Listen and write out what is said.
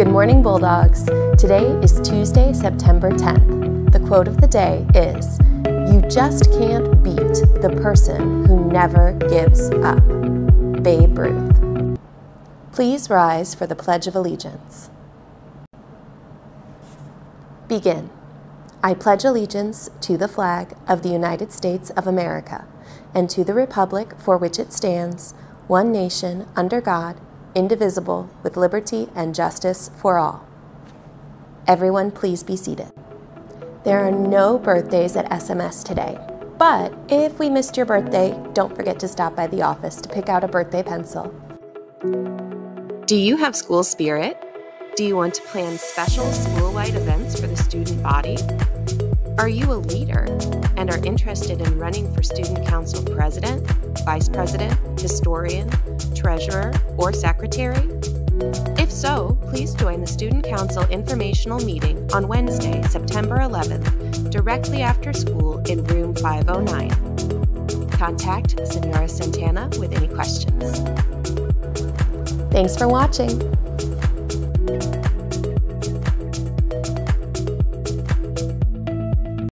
Good morning, Bulldogs. Today is Tuesday, September 10th. The quote of the day is You just can't beat the person who never gives up. Babe Ruth. Please rise for the Pledge of Allegiance. Begin. I pledge allegiance to the flag of the United States of America and to the republic for which it stands, one nation, under God, indivisible, with liberty and justice for all. Everyone, please be seated. There are no birthdays at SMS today, but if we missed your birthday, don't forget to stop by the office to pick out a birthday pencil. Do you have school spirit? Do you want to plan special school-wide events for the student body? Are you a leader and are interested in running for Student Council President, Vice President, Historian, Treasurer, or Secretary? If so, please join the Student Council informational meeting on Wednesday, September 11th, directly after school in room 509. Contact Senora Santana with any questions. Thanks for watching.